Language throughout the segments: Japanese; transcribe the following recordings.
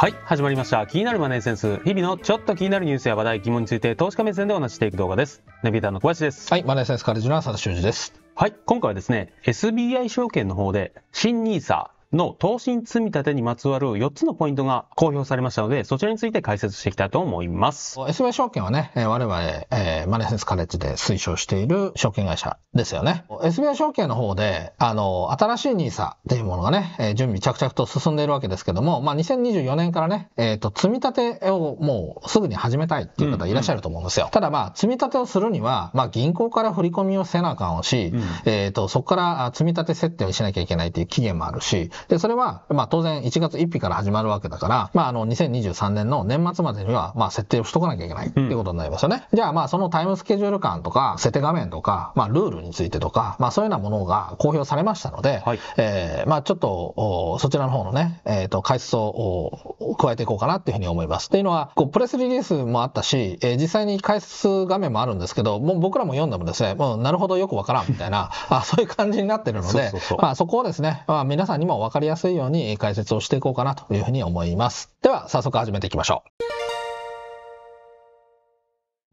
はい、始まりました。気になるマネーセンス。日々のちょっと気になるニュースや話題、疑問について投資家目線でお話ししていく動画です。ナビゲーターの小林です。はい、マネーセンスカレッジの佐田修二です。はい、今回はですね、SBI 証券の方で、新 NISA の投資積立にまつわる4つのポイントが公表されましたので、そちらについて解説していきたいと思います。SBI 証券はね、えー我々、えーマネーセンスカレッジで推奨している証券会社ですよね。SBI 証券の方で、あの、新しい NISA っていうものがね、えー準備着々と進んでいるわけですけども、まあ、2024年からね、えっ、と、積み立てをもうすぐに始めたいっていう方いらっしゃると思うんですよ。ただまあ、積み立てをするには、まあ、銀行から振り込みをせなあかんをし、うんえっ、と、そこからあ積み立て設定をしなきゃいけないっていう期限もあるし、で、それは、まあ当然1月1日から始まるわけだから、まああの2023年の年末までには、まあ設定をしとかなきゃいけないっていうことになりますよね。じゃあまあそのタイムスケジュール感とか、設定画面とか、まあルールについてとか、まあそういうようなものが公表されましたので、はいえーまあちょっと、おそちらの方のね、えっ、と、解説をお加えていこうかなっていうふうに思います。っていうのは、こう、プレスリリースもあったし、えー実際に解説画面もあるんですけど、もう僕らも読んでもですね、もうなるほどよくわからんみたいな、あそういう感じになってるので、そうそうそうまあそこをですね、まあ皆さんにも分かりやすいように解説をしていこうかなというふうに思います。では、早速始めていきましょう。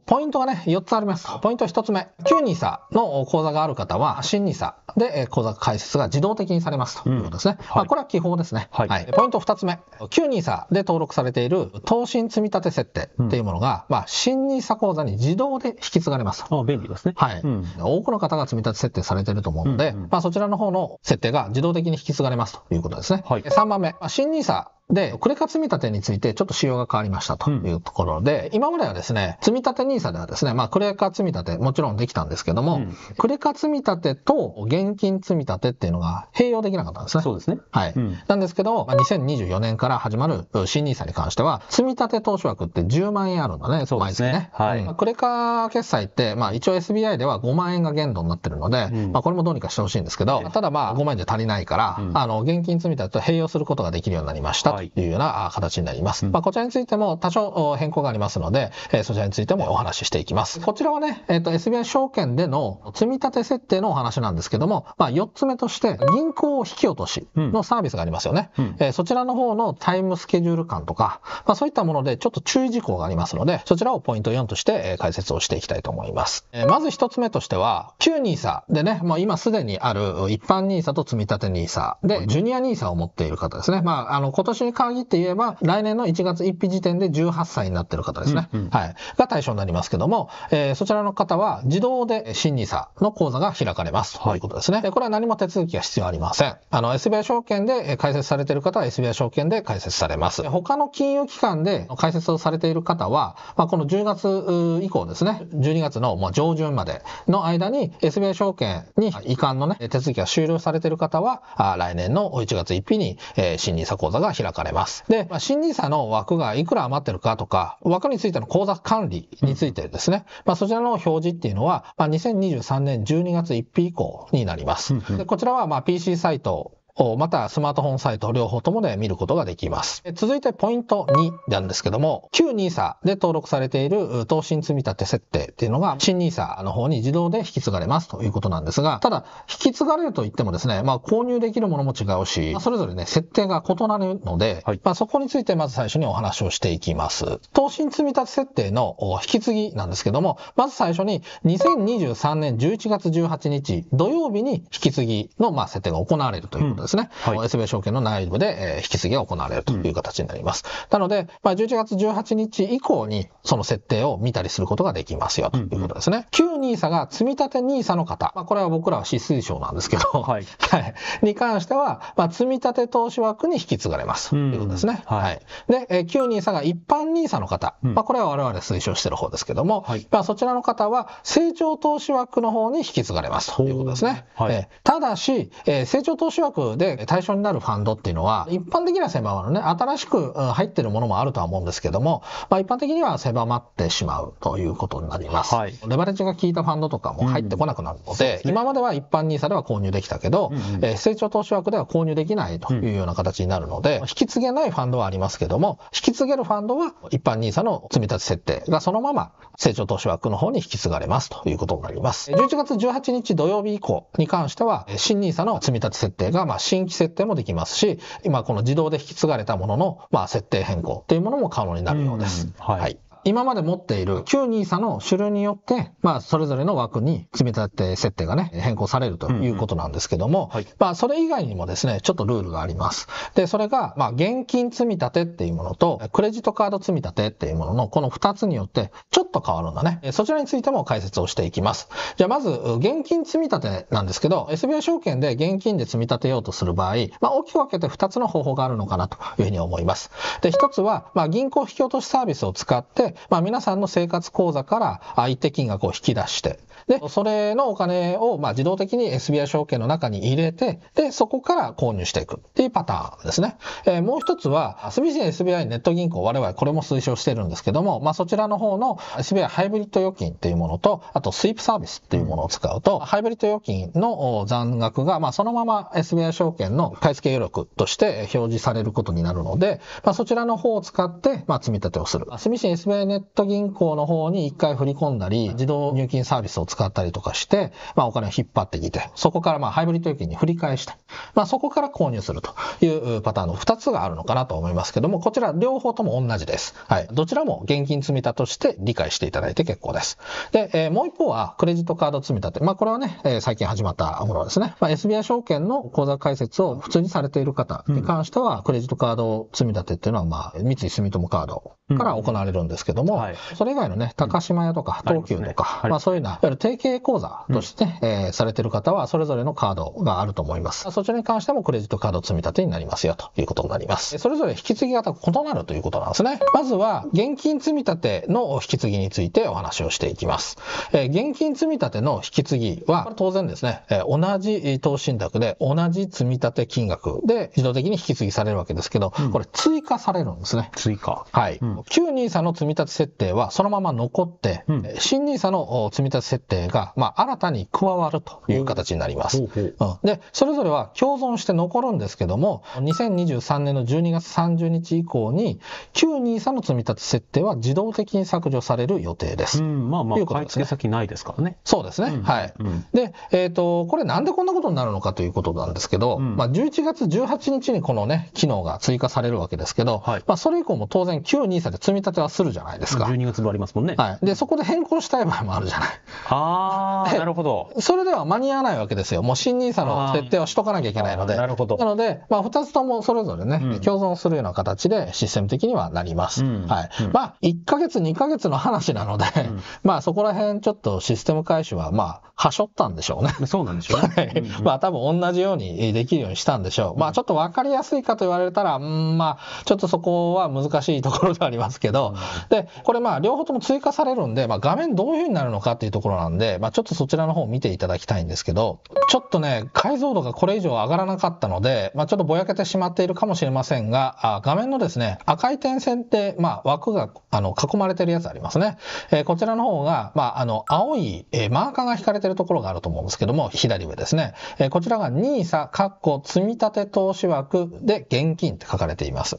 ポイントがね、4つあります。ポイント1つ目。旧 NISA の口座がある方は、新 NISA でえー口座開設が自動的にされますということですね。はいまあ、これは基本ですね。はいポイント2つ目。旧 NISA で登録されている投資積立設定っていうものが、まあ、新 NISA 口座に自動で引き継がれますと。あ便利ですね。はい、うん多くの方が積み立て設定されていると思うので、うんうんまあ、そちらの方の設定が自動的に引き継がれますということですね。はい3番目、まあ新 NISA で、クレカ積み立てについてちょっと仕様が変わりましたというところで、今まではですね、積み立て NISA ではですね、まあ、クレカ積み立てもちろんできたんですけども、うん。クレカ積み立てと現金積み立てっていうのが併用できなかったんですね。そうですね。はい。うん。なんですけど、まあ、2024年から始まる新 NISA に関しては、積み立て投資枠って10万円あるんだね、そうですね。毎月ね。はい。クレカ決済って、まあ一応 SBI では5万円が限度になってるので、うん。まあこれもどうにかしてほしいんですけど、ただまあ5万円じゃ足りないから、うん。あの、現金積み立てと併用することができるようになりましたとはいいうようなあ形になります。うんまあこちらについても多少お変更がありますので、えーそちらについてもお話ししていきます。こちらはね、えっ、と SBI 証券での積み立て設定のお話なんですけども、まあ4つ目として銀行引き落としのサービスがありますよね。うんえーそちらの方のタイムスケジュール感とか、まあ、そういったものでちょっと注意事項がありますので、そちらをポイント4としてえー解説をしていきたいと思います。えーまず1つ目としては、旧 NISA でね、まあ、今すでにある一般 NISA と積み立て NISA で、ジュニア NISA を持っている方ですね。まあ、あの、今年に限って言えば、来年の1月1日時点で18歳になっている方ですね。うんうんはい。が対象になりますけども、えーそちらの方は自動で新 NISA の口座が開かれます。ということですね。でこれは何も手続きが必要ありません。あの、SBI 証券でえー開設されている方は SBI 証券で開設されます。で他の金融機関で開設をされている方は、まあ、この10月う以降ですね、12月のまあ上旬までの間に SBI 証券に移管のね、手続きが終了されている方は、あ来年の1月1日に、えー新 NISA 口座が開かれます。で、まあ、新 NISA の枠がいくら余ってるかとか、枠についての口座管理についてですね、まあ、そちらの表示っていうのは、まあ、2023年12月1日以降になります。でこちらはまあ PC サイトをまたスマートフォンサイト両方ともで見ることができます。え続いてポイント2なんですけども、旧 NISA で登録されているう投資積立設定っていうのが新 NISA の方に自動で引き継がれますということなんですが、ただ引き継がれるといってもですね、まあ購入できるものも違うし、まあそれぞれね、設定が異なるので、はいまあそこについてまず最初にお話をしていきます。投資積立設定のお引き継ぎなんですけども、まず最初に2023年11月18日土曜日に引き継ぎのまあ設定が行われるということですね。うんはい SBI 証券の内部で、えー引き継ぎが行われるという形になります。なので、まあ、11月18日以降にその設定を見たりすることができますよということですね。旧 NISA が積み立て NISA の方、まあ、これは僕らは指推奨なんですけど、はいはい。に関しては、まあ、積み立て投資枠に引き継がれます。とうんいうことですね。はいはい。で、えー旧 NISA が一般 NISA の方、うんまあ、これは我々推奨している方ですけども、はいまあ、そちらの方は成長投資枠の方に引き継がれますということですね。はいえーただし、えー成長投資枠で対象になるファンドっていうのは、一般的には狭まるね、新しくうん入ってるものもあるとは思うんですけども、まあ、一般的には狭まってしまうということになります。はい。レバレッジが効いたファンドとかも入ってこなくなるので、そうですね。今までは一般 NISA では購入できたけど、うんうんえー成長投資枠では購入できないというような形になるので、引き継げないファンドはありますけども、引き継げるファンドは一般 NISA の積み立て設定がそのまま成長投資枠の方に引き継がれますということになります。11月18日土曜日以降に関しては、新 NISA の積み立て設定がまあ新規設定もできますし、今この自動で引き継がれたものの、まあ、設定変更っていうものも可能になるようです。はいはい今まで持っている旧 NISA の種類によって、まあ、それぞれの枠に積み立て設定がね、変更されるということなんですけども、はいまあ、それ以外にもですね、ちょっとルールがあります。で、それが、まあ、現金積み立てっていうものと、クレジットカード積み立てっていうものの、この2つによって、ちょっと変わるんだね。えそちらについても解説をしていきます。じゃあ、まず、現金積み立てなんですけど、SBI 証券で現金で積み立てようとする場合、まあ、大きく分けて2つの方法があるのかなというふうに思います。で、1つは、まあ、銀行引き落としサービスを使って、まあ、皆さんの生活口座からあ一定金額を引き出して、で、それのお金を、ま、自動的に SBI 証券の中に入れて、で、そこから購入していくっていうパターンですね。えーもう一つは、住信 SBI ネット銀行、我々これも推奨してるんですけども、まあ、そちらの方の SBI ハイブリッド預金っていうものと、あとスイープサービスっていうものを使うと、ハイブリッド預金の残額が、ま、そのまま SBI 証券の買い付け余力として表示されることになるので、まあ、そちらの方を使って、ま、積み立てをする。住信 SBI ネット銀行の方に一回振り込んだり、自動入金サービスを使ったりとかして、まあ、お金を引っ張ってきて、そこからまあハイブリッド預金に振り返して、まあ、そこから購入するというパターンの2つがあるのかなと思いますけども、こちら両方とも同じです。はい。どちらも現金積み立てとして理解していただいて結構です。で、えーもう一方はクレジットカード積み立て。まあ、これはね、えー最近始まったものですね。まあ、SBI 証券の口座開設を普通にされている方に関しては、クレジットカード積み立てっていうのは、まあ、三井住友カードから行われるんですけども、はいそれ以外のね、高島屋とか東急とか、まあそういうような、いわゆる提携口座として、えーされている方は、それぞれのカードがあると思います。そちらに関してもクレジットカード積み立てになりますよということになります。それぞれ引き継ぎ方が異なるということなんですね。まずは、現金積み立ての引き継ぎについてお話をしていきます。えー現金積み立ての引き継ぎは、当然ですね、えー同じえー投資信託で同じ積み立て金額で自動的に引き継ぎされるわけですけど、これ追加されるんですね。追加。はい。うん旧 NISA の積み立て設定はそのまま残って、うんえー新 NISA のお積み立て設定が、まあ、新たに加わるという形になります。ほうんで、それぞれは共存して残るんですけども、2023年の12月30日以降に、旧 NISA の積み立て設定は自動的に削除される予定です。うん、まあまあ、買い付け先ないですからね。そうですね。うんはい。うんで、えっ、と、これなんでこんなことになるのかということなんですけど、うんまあ、11月18日にこのね、機能が追加されるわけですけど、はいまあ、それ以降も当然旧 NISA で積み立てはするじゃないですか。12月分ありますもんね。はい。で、そこで変更したい場合もあるじゃない。ああ、なるほど。それでは間に合わないわけですよ。もう新 NISA の設定をしとかなきゃいけないので。なるほどなので、まあ、二つともそれぞれね、うん共存するような形でシステム的にはなります。うんはい。うんまあ、1ヶ月、2ヶ月の話なので、ん まあ、そこら辺ちょっとシステム回収は、まあ、はしょったんでしょうね。そうなんでしょうはね。い。まあ多分同じようにできるようにしたんでしょう。まあちょっと分かりやすいかと言われたら、うん、まあちょっとそこは難しいところではありますけど、で、これまあ両方とも追加されるんで、まあ画面どういう風になるのかっていうところなんで、まあちょっとそちらの方を見ていただきたいんですけど、ちょっとね、解像度がこれ以上上がらなかったので、まあちょっとぼやけてしまっているかもしれませんが、あ画面のですね、赤い点線って、まあ枠があの囲まれてるやつありますね。えーこちらの方が、まああの青い、えーマーカーが引かれてるところがあると思うんですけども、左上ですね。えーこちらが NISA、カッコ積立投資枠で現金って書かれています。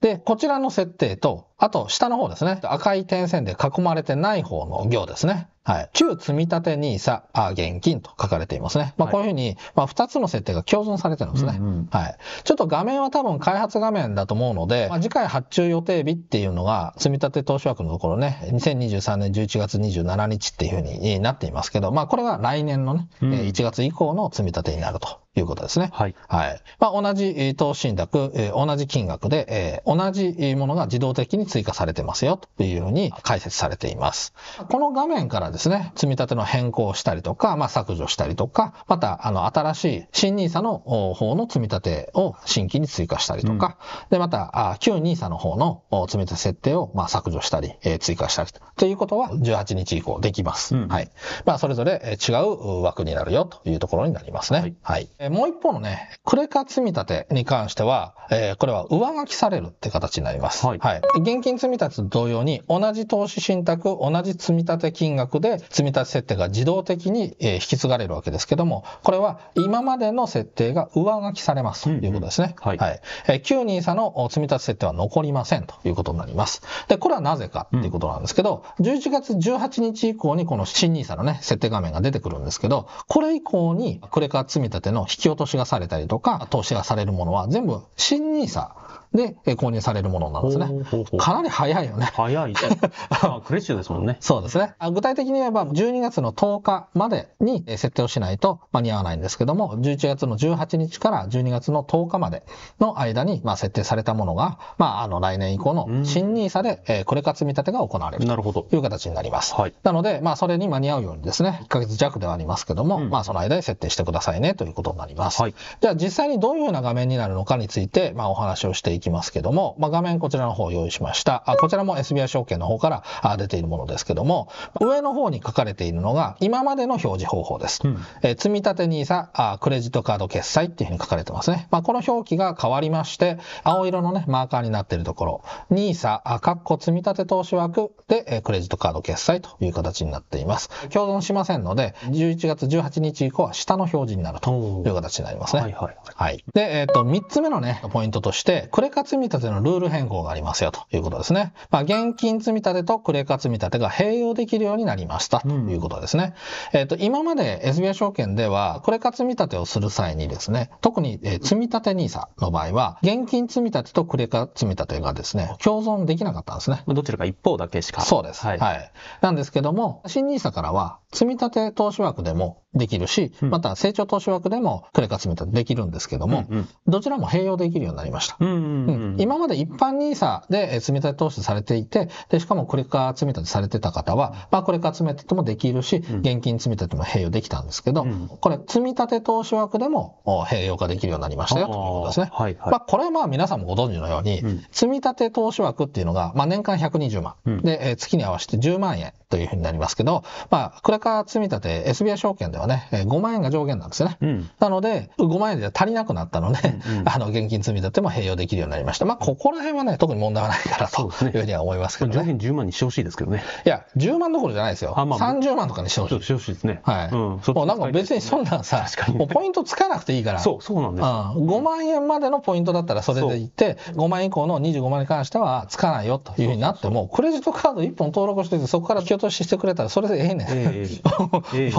で、こちらの設定と、あと下の方ですね。赤い点線で囲まれてない方の行ですね。はい。旧積立 NISA、あ現金と書かれていますね。まあはいこういうふうに、まあ2つの設定が共存されてるんですね。うんうんはい。ちょっと画面は多分開発画面だと思うので、まあ、次回発注予定日っていうのが、積立投資枠のところね、2023年11月27日っていうふうになっていますけど、まあこれは来年のね、うんえー1月以降の積み立てになるということですね。はい。はい。まあ、同じえー投資信託、えー同じ金額で、えー同じえーものが自動的に追加されてますよというように解説されています。この画面からですね、積み立ての変更をしたりとか、まあ、削除したりとか、また、あの、新しい新 NISA のお方の積み立てを新規に追加したりとか、で、また、あ旧 NISA の方のお積み立て設定を、まあ、削除したり、えー追加したりということは18日以降できます。うんはい。まあ、それぞれえー違う枠になるよというところになりますね。ははいい。えーもう一方のね、クレカ積み立てに関しては、えーこれは上書きされるって形になります。はい現金積み立てと同様に、同じ投資信託、同じ積み立て金額で積み立て設定が自動的にえー引き継がれるわけですけども、これは今までの設定が上書きされますということですね。うんうんはいえー旧 NISA のお積み立て設定は残りませんということになります。で、これはなぜかっていうことなんですけど、11月18日以降にこの新 NISA のね、設定画面が出てくるんですけど、これ以降にクレカ積み立ての引き落としがされたりとか、投資がされるものは全部新 NISA でえー購入されるものなんですね。ほうほうほうかなり早いよね。早い。あクレッシュですもんね。そうですね。あ具体的に言えば、12月の10日までにえー設定をしないと間に合わないんですけども、11月の18日から12月の10日までの間に、まあ、設定されたものが、まあ、あの、来年以降の新 NISA で、えー、クレカ積み立てが行われるなるほどと。いう形になります。はいなので、まあ、それに間に合うようにですね、1ヶ月弱ではありますけども、うんまあ、その間に設定してくださいねということになります。はいじゃあ、実際にどういうような画面になるのかについて、まあ、お話をしていきますけども、まあ、画面こちらの方を用意しました。あこちらも SBI 証券の方からあ出ているものですけども、上の方に書かれているのが、今までの表示方法です。うんえー積み立て NISA あクレジットカード決済っていうふうに書かれてますね。まあ、この表記が変わりまして、青色のね、マーカーになっているところ、NISA、あかっこ積み立て投資枠で、えークレジットカード決済という形になっています。共存しませんので、11月18日以降は下の表示になるという形になりますね。はいはい。はい。で、えっ、と、3つ目のね、ポイントとして、クレカ積み立てのルール変更がありますよということですね。まあ、現金積み立てとクレカ積み立てが併用できるようになりましたということですね。えっ、と、今まで SBI 証券では、クレカ積み立てをする際にですね、特に、えー積み立て NISA の場合は、現金積み立てとクレカ積み立てがですね、共存できなかったんですね。まあどちらか一方だけしか。そうです。ははいい。なんですけども、新 NISA からは、積み立て投資枠でもできるし、うんまた成長投資枠でもクレカ積み立てできるんですけども、うんどちらも併用できるようになりました。うん。うんうんううんん。今まで一般 NISA でえー積み立て投資されていて、でしかもクレカ積み立てされてた方は、まあ、クレカ積み立てもできるし、ん現金積み立ても併用できたんですけど、うんこれ、積み立て投資枠でもお併用ができるようになりましたよということですね。はいはい。まあ、これはまあ皆さんもご存知のように、うん積み立て投資枠っていうのが、まあ、年間120万、うんで、えー月に合わせて10万円というふうになりますけど、まあ、クレカ積み立て SBI 証券ではね、えー5万円が上限なんですよね。うん。なので、5万円で足りなくなったので、うんうんあの、現金積み立ても併用できるようになりました。まあ、ここら辺はね、特に問題はないからというふうには思いますけどね。上限10万にしてほしいですけどね。いや、10万どころじゃないですよ。あまあ30万とかにしてほしい。してほしいですね。はい。うん。もうなんか別にそんなんさもうポイントつかなくていいから。そう、そうなんですよ。うん、5万円までのポイントだったらそれでいって、5万円以降の25万に関してはつかないよというふうになっても、クレジットカード1本登録してて、そこから引き落とししてくれたらそれでええねん。ええ え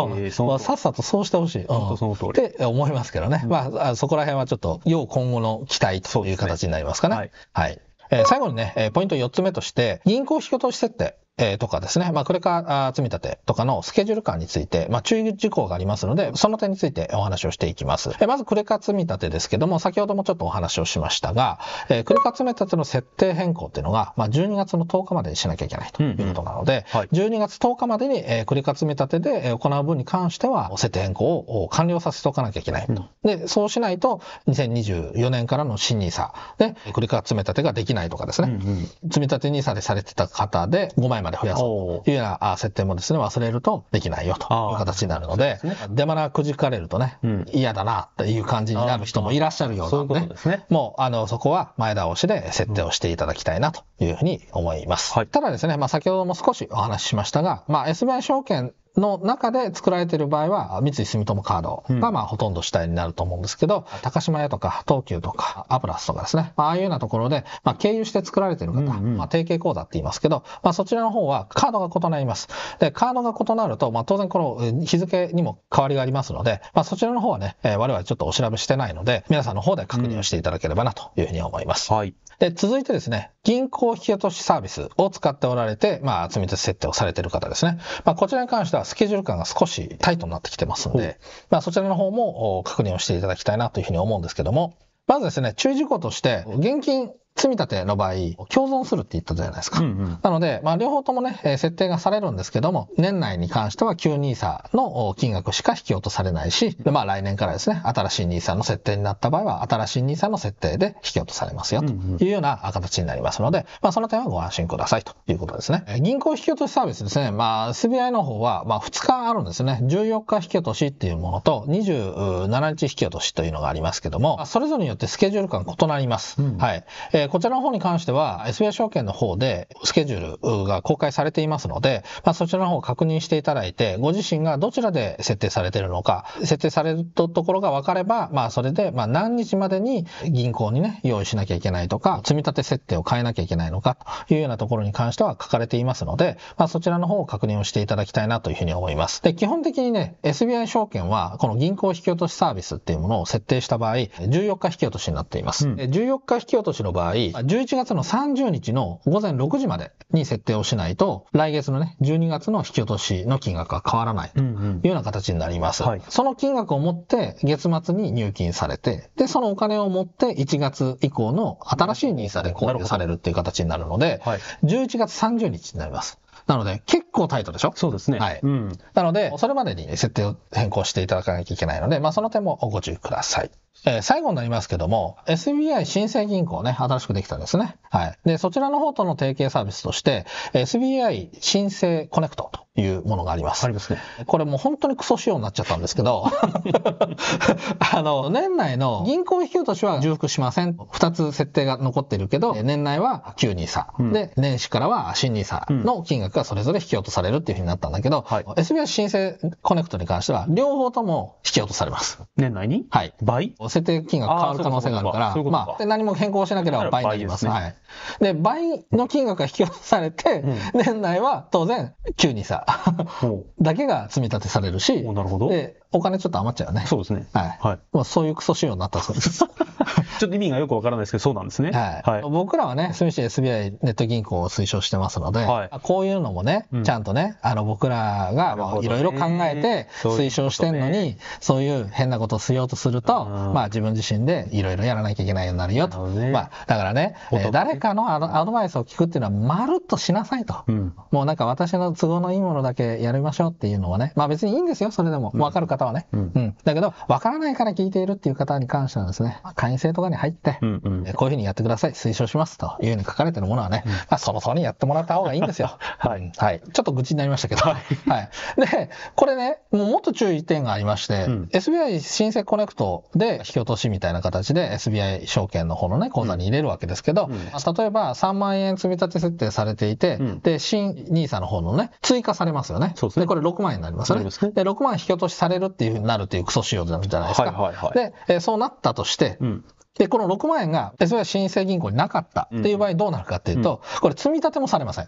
さっさとそうしてほしい。本当その通りって思いますけどね。まああ、そこら辺はちょっと、要今後の期待という形になりますかね。はいはい。えー最後にね、えーポイント4つ目として、銀行引き落とし設定。えーとかですね、まあ、クレカ積み立てとかのスケジュール感について、まあ、注意事項がありますので、その点についてお話をしていきます。えーまず、クレカ積み立てですけども、先ほどもちょっとお話をしましたが、えークレカ積み立ての設定変更っていうのが、まあ、12月の10日までにしなきゃいけないということなので、はい。12月10日までに、えークレカ積み立てでえー行う分に関しては、設定変更をお完了させておかなきゃいけないと。で、そうしないと、2024年からの新 NISA で、クレカ積み立てができないとかですね、うんうん。積み立て NISA でされてた方で5万円まで増やそう。というようなあ設定もですね、忘れるとできないよという形になるのでです、出花くじかれるとねうん、嫌だなっていう感じになる人もいらっしゃるようなので、とですね。もう、あの、そこは前倒しで設定をしていただきたいなというふうに思います。はい。ただですね、まあ先ほども少しお話ししましたが、まあ SBI 証券の中で作られている場合は、三井住友カードがまあほとんど主体になると思うんですけど、高島屋とか東急とかアプラスとかですね、まあああいうようなところで、まあ経由して作られている方、うんうんまあ提携口座って言いますけど、まあそちらの方はカードが異なります。で、カードが異なると、まあ当然このえー日付にも変わりがありますので、まあそちらの方はね、えー我々ちょっとお調べしてないので、皆さんの方で確認をしていただければなというふうに思います。はい。で、続いてですね、銀行引き落としサービスを使っておられて、まあ、積み立て設定をされている方ですね。まあ、こちらに関してはスケジュール感が少しタイトになってきてますんで、まあ、そちらの方もお確認をしていただきたいなというふうに思うんですけども、まずですね、注意事項として、現金積み立ての場合、共存するって言ったじゃないですか。うんうん。なので、まあ、両方ともね、えー設定がされるんですけども、年内に関しては旧 NISA のお金額しか引き落とされないし、でまあ来年からですね、新しい NISA の設定になった場合は、新しい NISA の設定で引き落とされますよ、というような形になりますので、まあその点はご安心くださいということですね。えー銀行引き落としサービスですね、まあ SBI の方は、まあ2日あるんですね。14日引き落としっていうものと、27日引き落としというのがありますけども、まあそれぞれによってスケジュール感異なります。うんはい。えーで、こちらの方に関しては SBI 証券の方でスケジュールが公開されていますので、まあ、そちらの方を確認していただいて、ご自身がどちらで設定されているのか、設定されるところが分かれば、まあ、それで、まあ、何日までに銀行にね、用意しなきゃいけないとか、積み立て設定を変えなきゃいけないのかというようなところに関しては書かれていますので、まあ、そちらの方を確認をしていただきたいなというふうに思います。で、基本的にね、SBI 証券は、この銀行引き落としサービスっていうものを設定した場合、14日引き落としになっています。うん、14日引き落としの場合、11月の30日の午前6時までに設定をしないと、来月のね、12月の引き落としの金額が変わらないというような形になります。うんうんはい、その金額を持って月末に入金されて、で、そのお金を持って1月以降の新しい NISA で購入されるっていう形になるので、はい、11月30日になります。なので、結構タイトでしょ？そうですね。はい。うん、なので、それまでに設定を変更していただかなきゃいけないので、まあ、その点もご注意ください。えー、最後になりますけども、SBI 新生銀行ね、新しくできたんですね。はい。で、そちらの方との提携サービスとして、SBI 新生コネクトというものがあります。ありますね。これもう本当にクソ仕様になっちゃったんですけど、あの、年内の銀行引き落としは重複しません。二つ設定が残ってるけど、年内は旧 NISA、うん、で、年始からは新 NISA の金額がそれぞれ引き落とされるっていうふうになったんだけど、はい、SBI 新生コネクトに関しては、両方とも引き落とされます。年内に？はい。倍？設定金額変わる可能性があるから、まあ、何も変更しなければ倍になります。はい。で、倍の金額が引き落とされて、うん、年内は当然、旧 NISA だけが積み立てされるし、なるほど。で、お金ちょっと余っちゃうよね。そうですね。はい。はい、まあ、そういうクソ仕様になったそうです。ちょっと意味がよくわからないですけど、そうなんですね。はい。はい、僕らはね、住市 SBI ネット銀行を推奨してますので、はい、こういうのもね、ちゃんとね、あの、僕らがいろいろ考えて推奨してんのに、そういう変なことをしようとすると、まあ自分自身でいろいろやらなきゃいけないようになるよと。まあ、だからね、え誰かのアドバイスを聞くっていうのは、まるっとしなさいと。もうなんか私の都合のいいものだけやりましょうっていうのはね、まあ別にいいんですよ、それでも。わかる方はね。うんだけど、わからないから聞いているっていう方に関してはですね、会員制とかに入って、うんうん、こういうふうにやってください、推奨しますというふうに書かれてるものはね、うん、まあ、その通りにやってもらった方がいいんですよ。はい。はい。ちょっと愚痴になりましたけど。はい。はい。で、これね、もうもっと注意点がありまして、うん、SBI 新生コネクトで引き落としみたいな形で SBI 証券の方のね、口座に入れるわけですけど、うん、例えば3万円積み立て設定されていて、で、新 NISA の方のね、追加されますよね。そうですね。で、これ6万円になりますよね。ねで、6万引き落としされるっていうふうになるっていうクソ仕様じゃないですか。はいはいはい、で、えー、そうなったとして、うん、で、この6万円が SBI 新生銀行になかったっていう場合どうなるかっていうと、これ積み立てもされません。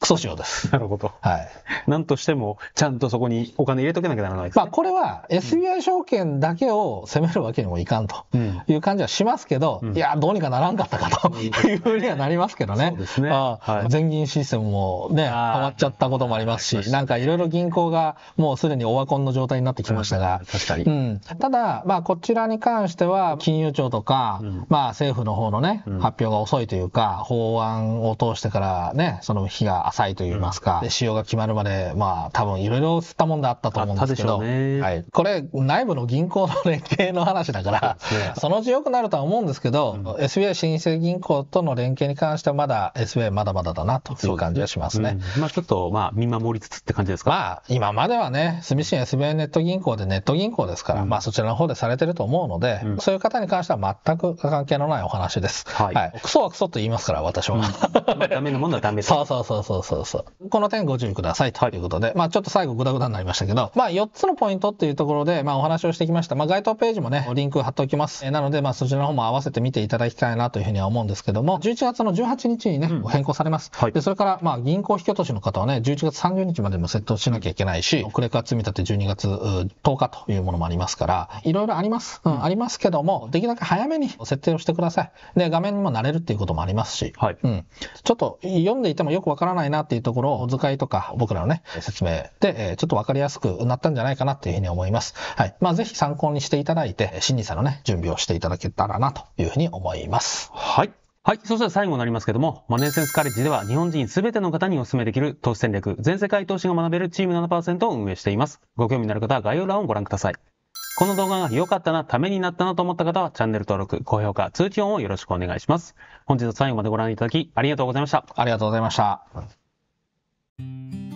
クソ仕様です。なるほど。はい。なんとしても、ちゃんとそこにお金入れとけなきゃならないです、ね、まあ、これは SBI 証券だけを責めるわけにもいかんという感じはしますけど、うん、いや、どうにかならんかったかというふうにはなりますけどね。そうですね。あはい、全銀システムもね、変わっちゃったこともありますし、なんかいろいろ銀行がもうすでにオワコンの状態になってきましたが、確かに。うん。ただ、まあ、こちらに関しては、金融庁とか、うん、まあ、政府の方のね、発表が遅いというか、法案を通してからね、その日が浅いといいますか、か、で、仕様が決まるまで、まあ、多分いろいろ吸ったもんであったと思うんですけど、ね、はい。これ、内部の銀行の連携の話だから、そのうち良くなるとは思うんですけど、うん、SBI 新生銀行との連携に関してはまだ SBI まだまだだなという感じがしますね。うん、まあちょっと、まあ見守りつつって感じですか。まあ今まではね、住信 SBI ネット銀行でネット銀行ですから、うん、まあそちらの方でされてると思うので、そういう方に関しては全く関係のないお話です。はい。はい、クソはクソと言いますから、私は。まあ、ダメなものはダメ そうそうそうそうそう。この点ご注意くださいということで、まあちょっと最後グダグダになりましたけど、まあ4つのポイントっていうところで、まあお話をしてきました。まあ該当ページもね、リンク貼っておきます。えなので、まあそちらの方も合わせて見ていただきたいなというふうには思うんですけども、11月の18日にね、うん、変更されます。はい、で、それからまあ銀行引き落としの方はね、11月30日までもセットしなきゃいけないし、クレカ積み立て12月10日というものもありますから、いろいろあります。うん、ありますけども、できるだけ早めに設定をしてください。で、画面にも慣れるっていうこともありますし、はい、うん。ちょっと読んでいてもよくわからないなっていうところを、お使いとか僕らのね、説明で、ちょっとわかりやすくなったんじゃないかなっていうふうに思います。はい。まあ、ぜひ参考にしていただいて、新ニさのね、準備をしていただけたらなというふうに思います。はい。はい。そしたら最後になりますけども、マネーセンスカレッジでは日本人すべての方にお勧めできる投資戦略、全世界投資が学べるチーム7%を運営しています。ご興味のある方は概要欄をご覧ください。この動画が良かったな、ためになったなと思った方はチャンネル登録、高評価、通知音をよろしくお願いします。本日最後までご覧いただきありがとうございました。ありがとうございました。thank you